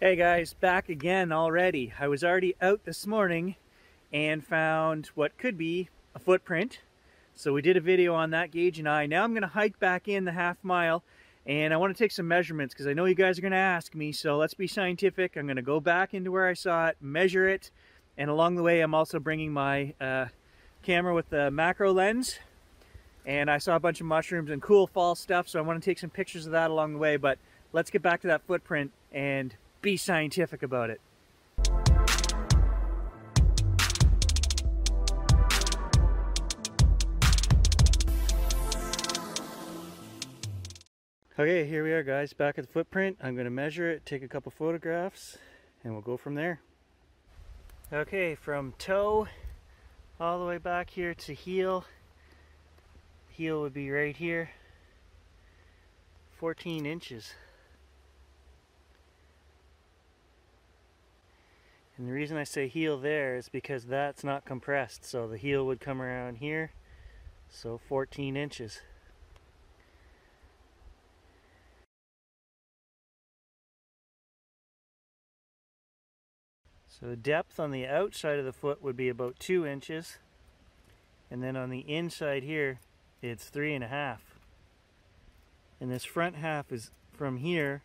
Hey guys, back again already. I was already out this morning and found what could be a footprint. So we did a video on that, Gage and I. Now I'm gonna hike back in the half mile and I wanna take some measurements because I know you guys are gonna ask me. So let's be scientific. I'm gonna go back into where I saw it, measure it. And along the way, I'm also bringing my uh, camera with the macro lens. And I saw a bunch of mushrooms and cool fall stuff. So I wanna take some pictures of that along the way. But let's get back to that footprint and be scientific about it. Okay, here we are guys, back at the footprint. I'm gonna measure it, take a couple photographs, and we'll go from there. Okay, from toe all the way back here to heel. Heel would be right here. 14 inches. And the reason I say heel there is because that's not compressed. So the heel would come around here. So 14 inches. So the depth on the outside of the foot would be about two inches. And then on the inside here, it's three and a half. And this front half is from here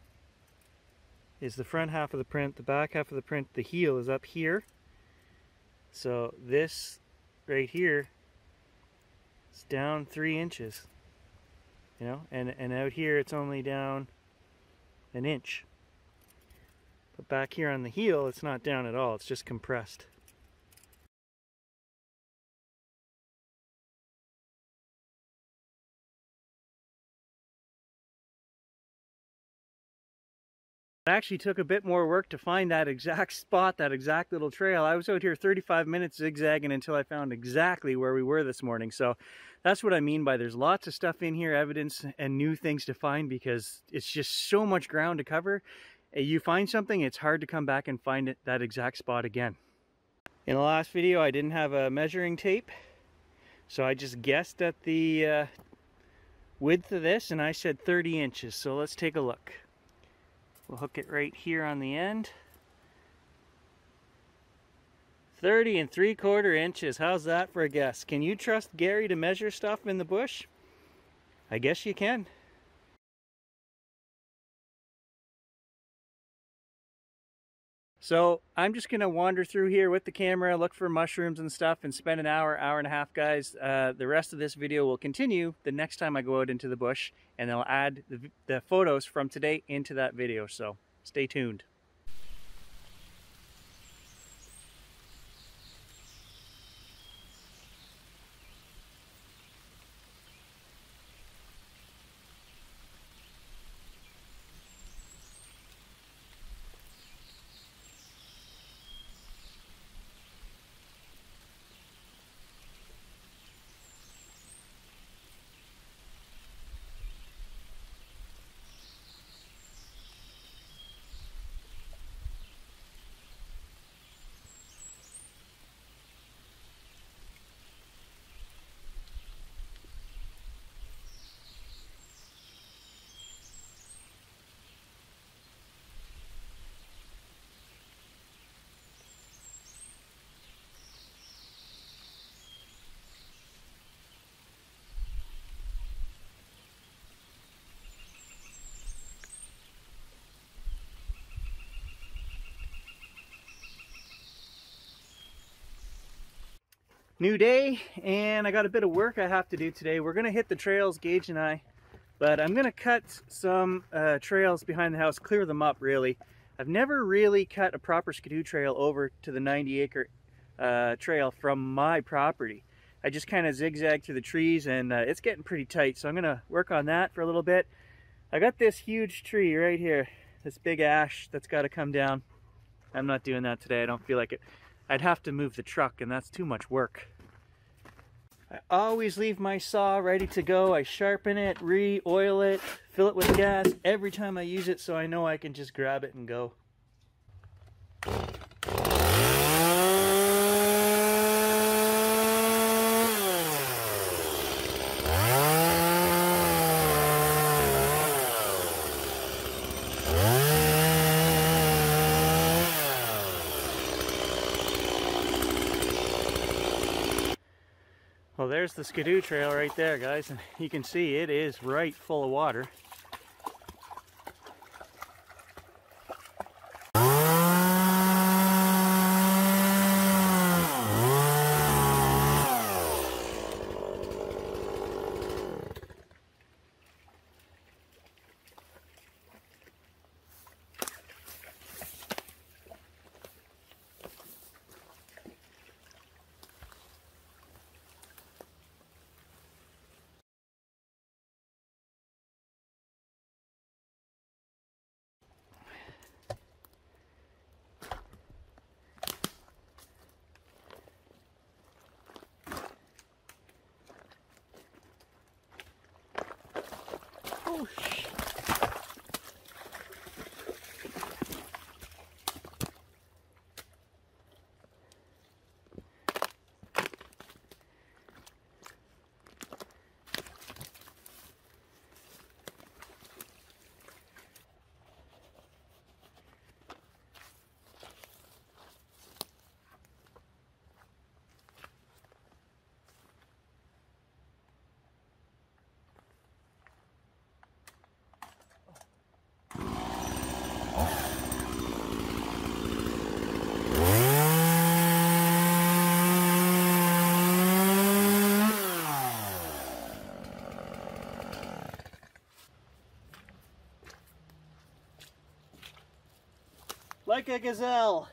is the front half of the print. The back half of the print, the heel is up here. So this right here is down three inches. You know, and, and out here it's only down an inch. But back here on the heel, it's not down at all. It's just compressed. It actually took a bit more work to find that exact spot, that exact little trail. I was out here 35 minutes zigzagging until I found exactly where we were this morning. So that's what I mean by there's lots of stuff in here, evidence and new things to find because it's just so much ground to cover. Eh, you find something, it's hard to come back and find it, that exact spot again. In the last video, I didn't have a measuring tape. So I just guessed at the uh, width of this and I said 30 inches. So let's take a look. We'll hook it right here on the end. 30 and 3 quarter inches. How's that for a guess? Can you trust Gary to measure stuff in the bush? I guess you can. So I'm just gonna wander through here with the camera, look for mushrooms and stuff and spend an hour, hour and a half guys. Uh, the rest of this video will continue the next time I go out into the bush and I'll add the, the photos from today into that video. So stay tuned. New day and I got a bit of work I have to do today. We're gonna hit the trails, Gage and I, but I'm gonna cut some uh, trails behind the house, clear them up really. I've never really cut a proper skidoo trail over to the 90 acre uh, trail from my property. I just kind of zigzag through the trees and uh, it's getting pretty tight so I'm gonna work on that for a little bit. I got this huge tree right here, this big ash that's got to come down. I'm not doing that today, I don't feel like it. I'd have to move the truck and that's too much work. I always leave my saw ready to go. I sharpen it, re-oil it, fill it with gas every time I use it so I know I can just grab it and go. Well, there's the Skidoo Trail right there, guys, and you can see it is right full of water. Oh, like a gazelle.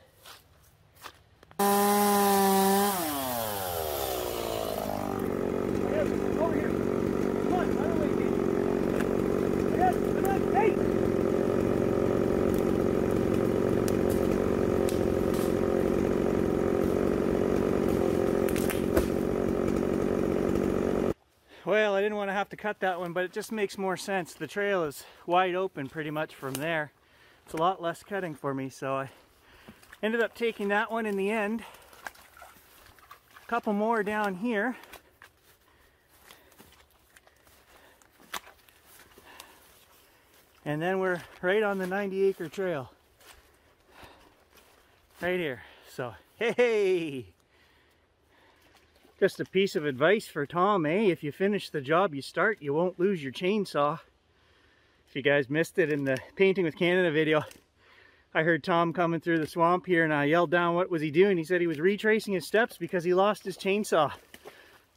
Well, I didn't want to have to cut that one, but it just makes more sense. The trail is wide open pretty much from there. It's a lot less cutting for me, so I ended up taking that one in the end. A couple more down here. And then we're right on the 90 acre trail. Right here. So, hey! Just a piece of advice for Tom, eh? If you finish the job you start, you won't lose your chainsaw. If you guys missed it in the Painting with Canada video, I heard Tom coming through the swamp here and I yelled down what was he doing. He said he was retracing his steps because he lost his chainsaw.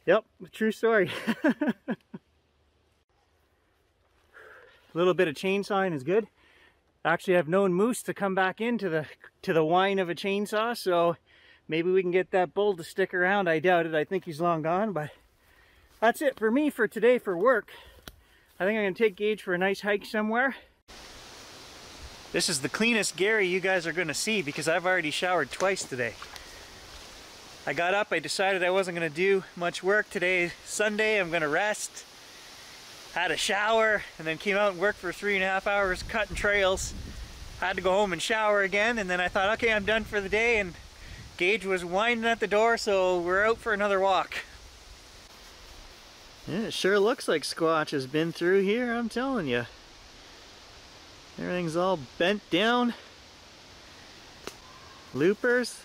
Yep, true story. A little bit of chainsawing is good. Actually, I've known moose to come back into the to the whine of a chainsaw, so maybe we can get that bull to stick around. I doubt it. I think he's long gone, but that's it for me for today for work. I think I'm to take Gage for a nice hike somewhere. This is the cleanest Gary you guys are to see because I've already showered twice today. I got up, I decided I wasn't to do much work today. Sunday, I'm to rest. Had a shower and then came out and worked for three and a half hours cutting trails. Had to go home and shower again and then I thought, okay, I'm done for the day and Gage was winding at the door, so we're out for another walk. Yeah, it sure looks like Squatch has been through here, I'm telling you. Everything's all bent down. Loopers.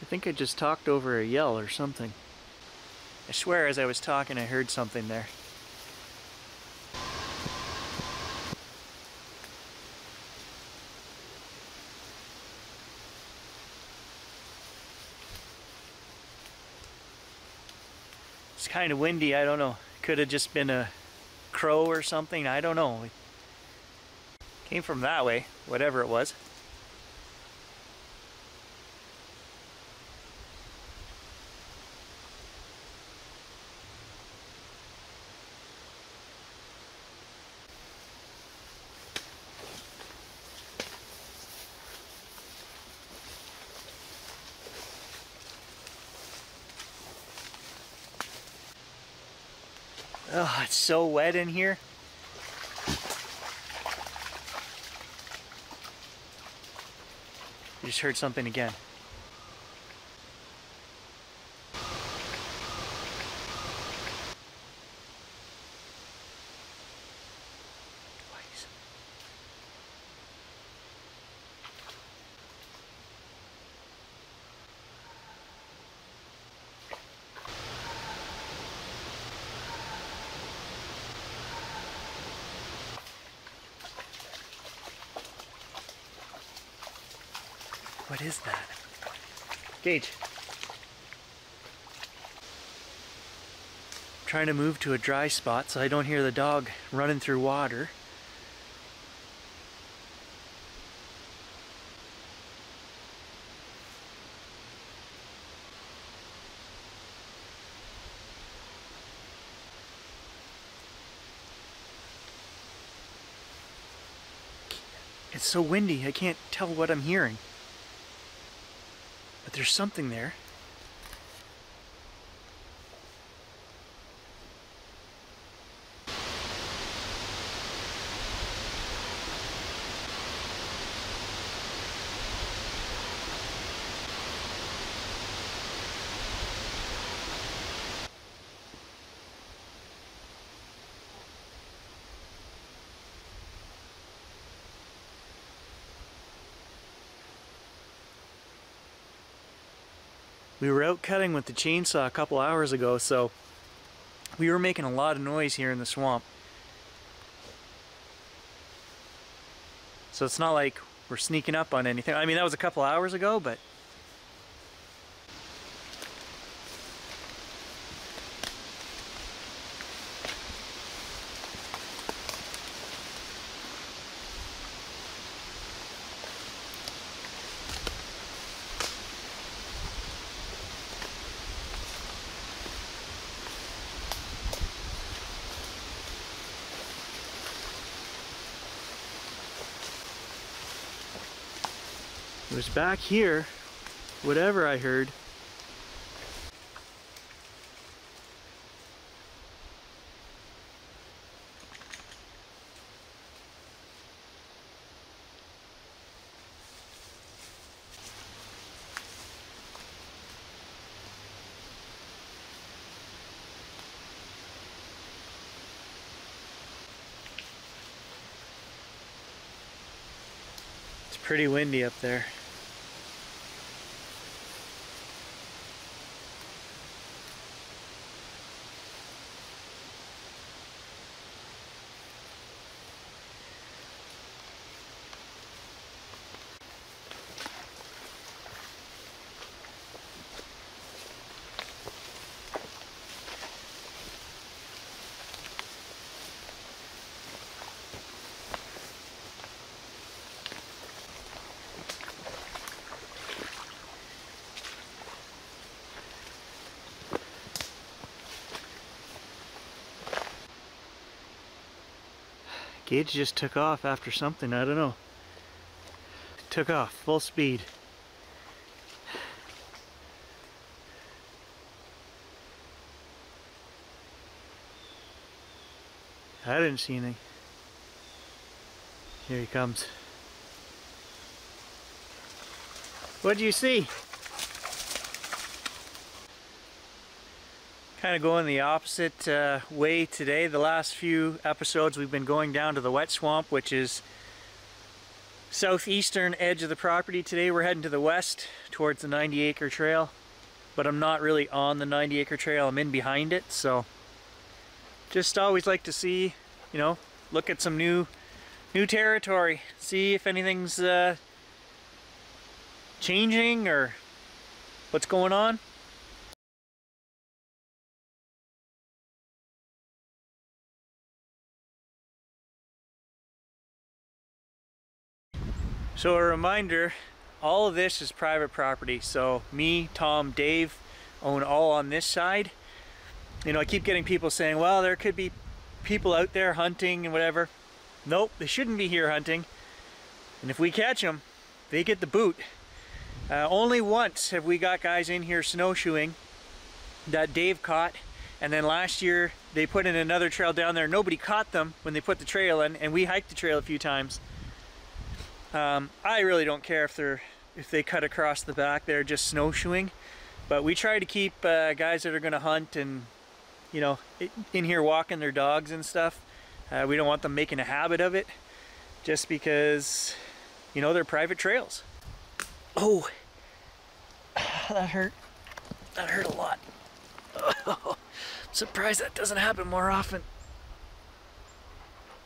I think I just talked over a yell or something. I swear as I was talking I heard something there. It's kind of windy, I don't know. Could have just been a crow or something, I don't know. It came from that way, whatever it was. Oh, it's so wet in here. I just heard something again. What is that? Gage. I'm trying to move to a dry spot so I don't hear the dog running through water. It's so windy, I can't tell what I'm hearing. There's something there. We were out cutting with the chainsaw a couple hours ago, so we were making a lot of noise here in the swamp. So it's not like we're sneaking up on anything. I mean, that was a couple hours ago, but It was back here, whatever I heard. It's pretty windy up there. Gage just took off after something, I don't know. Took off, full speed. I didn't see anything. Here he comes. What do you see? Kind of going the opposite uh, way today. The last few episodes we've been going down to the wet swamp, which is southeastern edge of the property. Today we're heading to the west towards the 90 acre trail, but I'm not really on the 90 acre trail. I'm in behind it, so just always like to see, you know, look at some new new territory, see if anything's uh, changing or what's going on. So a reminder, all of this is private property. So me, Tom, Dave own all on this side. You know, I keep getting people saying, well, there could be people out there hunting and whatever. Nope, they shouldn't be here hunting. And if we catch them, they get the boot. Uh, only once have we got guys in here snowshoeing that Dave caught. And then last year they put in another trail down there. Nobody caught them when they put the trail in and we hiked the trail a few times. Um, I really don't care if they're if they cut across the back they're just snowshoeing, but we try to keep uh, guys that are going to hunt and you know in here walking their dogs and stuff. Uh, we don't want them making a habit of it, just because you know they're private trails. Oh, that hurt. That hurt a lot. Oh, surprised that doesn't happen more often.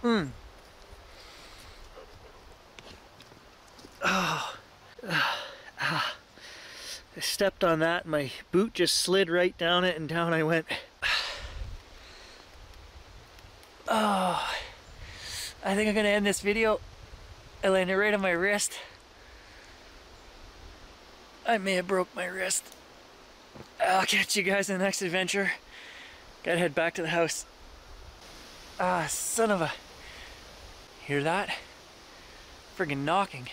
Hmm. I stepped on that, my boot just slid right down it and down I went. Oh, I think I'm gonna end this video. I landed right on my wrist. I may have broke my wrist. I'll catch you guys in the next adventure. Gotta head back to the house. Ah, son of a... Hear that? Friggin' knocking.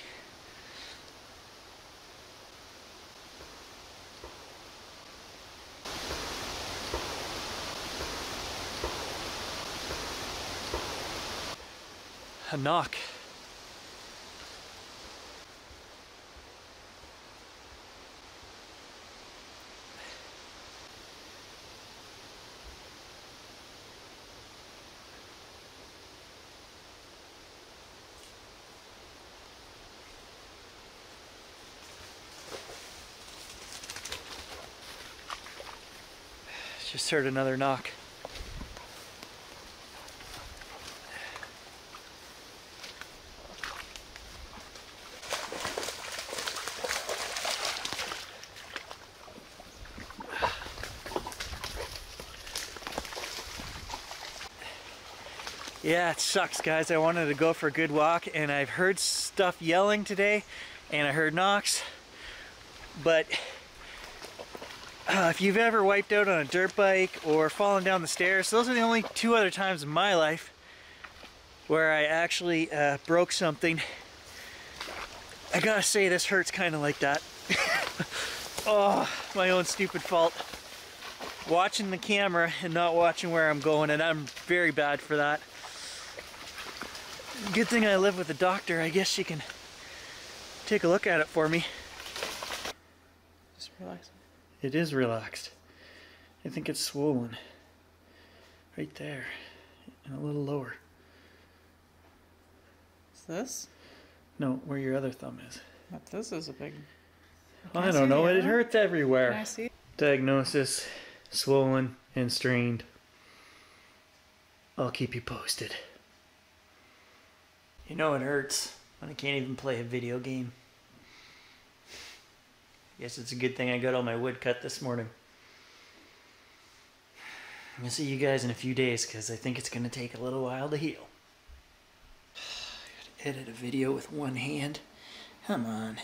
A knock. Just heard another knock. Yeah, it sucks, guys. I wanted to go for a good walk, and I've heard stuff yelling today, and I heard knocks, but uh, if you've ever wiped out on a dirt bike or fallen down the stairs, those are the only two other times in my life where I actually uh, broke something. I gotta say, this hurts kind of like that. oh, my own stupid fault. Watching the camera and not watching where I'm going, and I'm very bad for that. Good thing I live with a doctor. I guess she can take a look at it for me. Just relax. It is relaxed. I think it's swollen. Right there. And a little lower. Is this? No, where your other thumb is. But this is a big. I I don't know. It hurts Can I everywhere. see? Diagnosis swollen and strained. I'll keep you posted. You know it hurts when I can't even play a video game. I Guess it's a good thing I got all my wood cut this morning. I'm gonna see you guys in a few days because I think it's to take a little while to heal. I gotta edit a video with one hand. Come on.